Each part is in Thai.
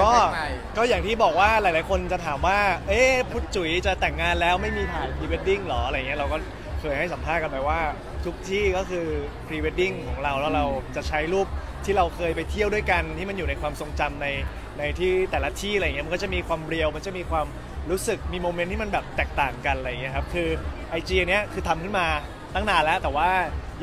ก็ก็อย่างที่บอกว่าหลาย ๆ คนจะถามว่า เอ๊ะพุฒจุ๋ยจะแต่งงานแล้วไม่มีถ่ายพรีเวดดิ้งหรออะไรเงี้ยเราก็เคยให้สัมภาษณ์กันไปว่า ทุกที่ก็คือพรีเวดดิ้งของเราแล้วเราจะใช้รูปที่เราเคยไปเที่ยวด้วยกันที่มันอยู่ในความทรงจำในในที่แต่ละที่อะไรเงี้ยมันก็จะมีความ real มันจะมีความรู้สึกมี moment ที่มันแบบแตกต่างกันอะไรเงี้ยครับคือ IG เนี้ยคือทำขึ้นมาตั้งนานแล้วแต่ว่า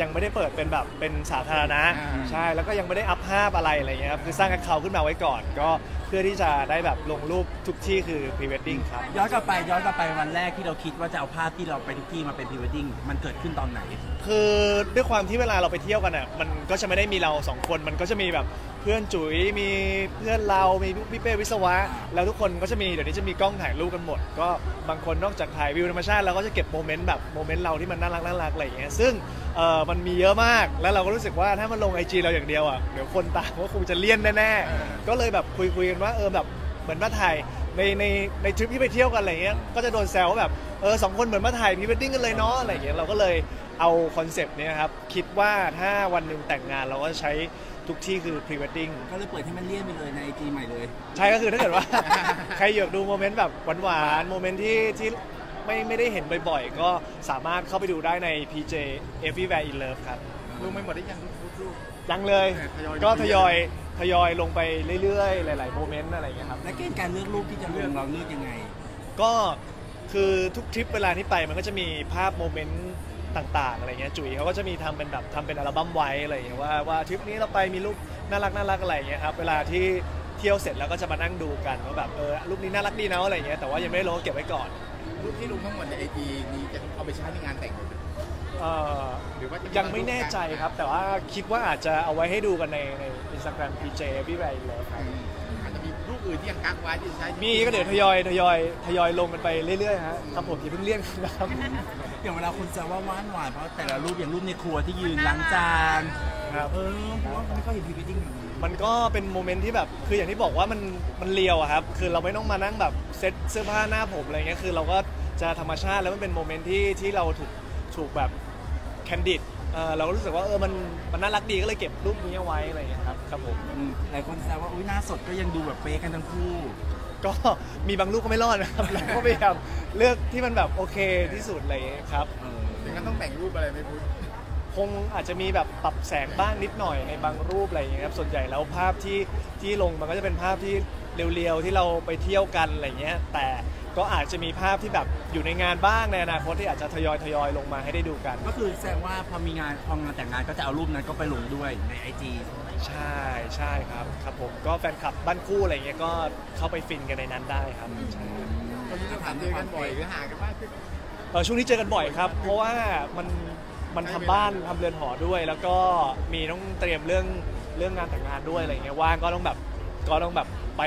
ยังไม่ได้เปิดเป็นแบบเป็นสาธารณะอ่า ใช่แล้วก็ยังไม่ได้ up ภาพอะไรอะไรเงี้ยครับคือสร้าง account ขึ้นมาไว้ก่อน ก็เพื่อที่จะได้แบบลงรูปทุกที่คือพรีเวดดิ้งครับ ย้อนกลับไปย้อนกลับไปวันแรกที่เราคิดว่าจะเอาภาพที่เราไปทุกที่มาเป็นพรีเวดดิ้งมันเกิดขึ้นตอนไหน คือด้วยความที่เวลาเราไปเที่ยวกันอะมันก็จะไม่ได้มีเราสองคนมันก็จะมีแบบเพื่อนจุ๋ยมีเพื่อนเรา มีพี่เป้วิศวะ แล้วทุกคนก็จะมีเดี๋ยวนี้จะมีกล้องถ่ายรูปกันหมด ก็บางคนนอกจากถ่ายวิวธรรมชาติเราก็จะเก็บ moment แบบ moment เราที่มันน่ารักน่ารักอะไรอย่างเงี้ยซึ่งเออมันมีเยอะมาก แล้วเราก็รู้สึกว่าถ้ามันลง IG เราอย่างเดียวอะเดี๋ยวคนตามก็คงจะเลี่ยนแน่ๆก็เลยแบบคุยคุยๆกันว่าเออแบบเหมือนมาถ่ายในในในทริปที่ไปเที่ยวกันอะไรเงี้ยก็จะโดนแซวว่าแบบเออสองคนเหมือนมาถ่ายพรีเวดดิ้งกันเลยเนาะอะไรเงี้ยเราก็เลยเอา concept เนี้ยครับคิดว่าถ้าวันหนึ่งแต่งงานเราก็จะใช้ทุกที่คือพรีเวดดิ้งก็เลยเปิดให้มันเลี่ยนไปเลยใน IG ใหม่เลย ใช่ก็คือถ้าเกิดว่า ใครอยากดู moment แบบหวานๆ moment ที่ที่ ไม่ไม่ได้เห็นบ่อยๆ ก็สามารถเข้าไปดูได้ใน PJ Everywhere in Love ครับ ลงไม่หมดได้ยังรูปรูป ยังเลยเออทยอยก็ทยอยทยอยลงไปเรื่อยๆ หลายๆโมเมนต์อะไรอย่างเงี้ยครับ และเกณฑ์การเลือกรูปที่จะลงเราเลือกยังไง ก็คือทุกทริปเวลาที่ไปมันก็จะมีภาพโมเมนต์ต่างๆอะไรเงี้ยจุ๋ยเขาก็จะมีทำเป็นแบบทำเป็นอัลบั้มไว้อะไรอย่างเงี้ยว่าว่าทริปนี้เราไปมีรูปน่ารักน่ารักอะไรอย่างเงี้ยครับเวลาที่เที่ยวเสร็จแล้วก็จะมานั่งดูกันว่าแบบเออรูปนี้น่ารักดีนะอะไรอย่างเงี้ยแต่ว่ายังไม่ได้ลงก็เก็บไว้ก่อน รูปที่ลงทั้งหมดในไอจีนี้จะเอาไปใช้ในงานแต่งหมดเลยเอ่อหรือว่าจะยังไม่แน่ใจครับ แต่ว่าคิดว่าอาจจะเอาไว้ให้ดูกันในในอินสตาแกรม PJ Everywhere in Love ครับ อืมอาจจะมีรูปอื่ นที่ยังกักไว้ที่จะใช้มีก็เดี๋ยวทยอยทยอยทยอยลงกันไปเรื่อยๆฮะครับผมอย่าเพิ่งเลี่ยนนะครับอย่างเวลาคุณจะว่าหวานหวานเพราะแต่ละรูปอย่างรูปในครัวที่ยืนล้างจานครับเออเพราะว่าไม่ค่อยเห็นพรีเวดดิ้งอย่างนี้มันก็เป็น moment ที่แบบคืออย่างที่บอกว่ามันมัน real อะครับคือเราไม่ต้องมานั่งแบบเซ็ตเสื้อผ้าหน้าผมอะไรเงี้ยคือเราก็จะธรรมชาติแล้วมันเป็นโมเมนต์ที่ที่เราถูกถูกแบบแคนดิด เออเราก็รู้สึกว่าเออมันมันน่ารักดีก็เลยเก็บรูปนี้เอาไว้อะไรเงี้ยครับครับผมอืมหลายคนแซวว่าอุ้ยหน้าสดก็ยังดูแบบเป๊ะกันทั้งคู่ก็มีบางรูปก็ไม่รอดนะครับเราก็พยายามเลือกที่มันแบบโอเคที่สุดอะไรเงี้ยครับ เออถึงกันต้องแต่งรูปอะไรไหม่พูดคงอาจจะมีแบบปรับแสงบ้างนิดหน่อยในบางรูปอะไรอย่างเงี้ยครับส่วนใหญ่แล้วภาพที่ที่ลงมันก็จะเป็นภาพที่เรียวๆที่เราไปเที่ยวกันอะไรเงี้ยแต่ ก็อาจจะมีภาพที่แบบอยู่ในงานบ้างในอนาคตที่อาจจะทยอยทยอยลงมาให้ได้ดูกัน ก็คือแสดงว่าพอมีงานพองานแต่งงานก็จะเอารูปนั้นก็ไปลงด้วยในไอจีใช่ใช่ครับครับผมก็แฟนคลับบ้านคู่อะไรเงี้ยก็เข้าไปฟินกันในนั้นได้ครับใช่ตอนนี้เราถามเจอกันบ่อยหรือห่างกันมากขึ้นเออช่วงนี้เจอกันบ่อยครับ เพราะว่ามันมันทำบ้านทำเรือนหอด้วย แล้วก็มีต้องเตรียมเรื่องเรื่องงานแต่งงานด้วยอะไรเงี้ยว่างก็ต้องแบบก็ต้องแบบ ไป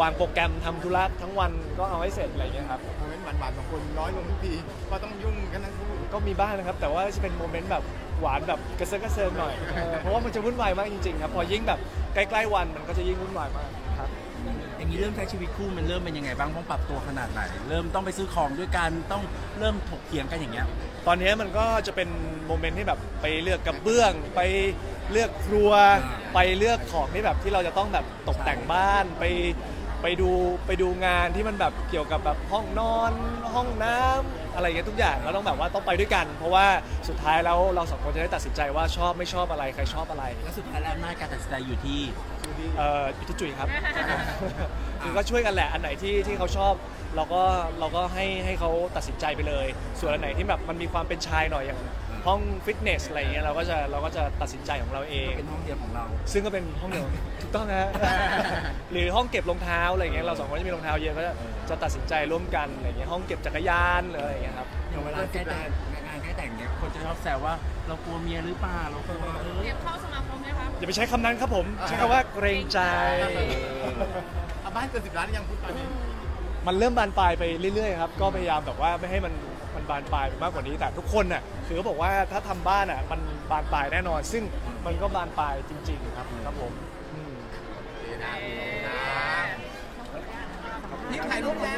วางโปรแกรมทำธุระทั้งวันก็เอาให้เสร็จอะไรเงี้ยครับ moment หวานๆของคนน้อยลงทุกทีเพราะต้องยุ่งกันทั้งคู่ก็มีบ้างนะครับ แต่ว่าจะเป็น moment แบบหวานแบบกระเซอะกระเซิงหน่อยเออเพราะว่ามันจะวุ่นวายมากจริงๆครับพอยิ่งแบบใกล้ๆวันมันก็จะยิ่งวุ่นวายมากครับ อย่างนี้เริ่มใช้ชีวิตคู่มันเริ่มเป็นยังไงบ้างต้องปรับตัวขนาดไหน เริ่มต้องไปซื้อของด้วยกันต้องเริ่มถกเถียงกันอย่างเงี้ยตอนนี้มันก็จะเป็นโมเมนต์ที่แบบไปเลือกกระเบื้อง ไปเลือกครัว ไปเลือกของที่แบบที่เราจะต้องแบบตกแต่งบ้านไป ไปดูไปดูงานที่มันแบบเกี่ยวกับแบบห้องนอนห้องน้ำอะไรเงี้ยทุกอย่างเราต้องแบบว่าต้องไปด้วยกัน เพราะว่าสุดท้ายแล้วเราสองคนจะได้ตัดสินใจว่าชอบไม่ชอบอะไรใครชอบอะไรแล้วสุดท้ายแล้วหน้าจการตัดสินใจอยู่ที่เอ่ออยู่ที่จุ๋ยครับ คือก็ช่วยกันแหละอันไหนที่ที่เขาชอบเราก็เราก็ให้ให้เขาตัดสินใจไปเลย ส่วนอันไหนที่แบบมันมีความเป็นชายหน่อยอย่าง ห้องฟิตเนสอะไรเงี้ยเราก็จะเราก็จะตัดสินใจของเราเอง เป็นห้องเดียวของเรา ซึ่งก็เป็นห้องเดียวถูกต้องนะฮะหรือห้องเก็บรองเท้าอะไรเงี้ยเราสองคนจะมีรองเท้าเยอะก็จะจะตัดสินใจร่วมกันอะไรเงี้ยห้องเก็บจักรยานหรืออะไรเงี้ยครับอย่างเวลาใกล้แต่งงานใกล้แต่งเนี้ยคนจะชอบแซวว่าเรากลัวเมียหรือเปล่าเรากลัวเออเตรียมเข้าสมาคมไหมคะอย่าไปใช้คำนั้นครับผมใช้คำว่าเกรงใจเอาบ้านเกินสิบล้านหรือยังพูดตอนนี้มันเริ่มบานปลายไปเรื่อยๆครับก็พยายามแบบว่าไม่ให้มัน มันบานปลายไปมากกว่านี้แต่ทุกคนน่ะคือเขาบอกว่าถ้าทำบ้านอะมันบานปลายแน่นอน ซึ่งมันก็บานปลายจริง ๆ ครับครับผมอืมโอเคนะ นี่ถ่ายรูปแล้ว